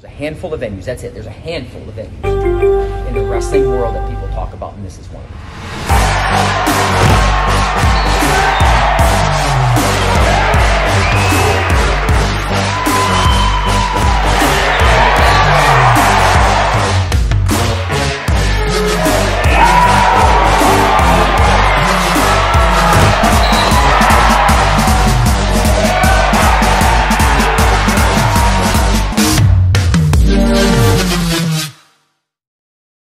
There's a handful of venues. That's it. There's a handful of venues in the wrestling world that people talk about, and this is one of them.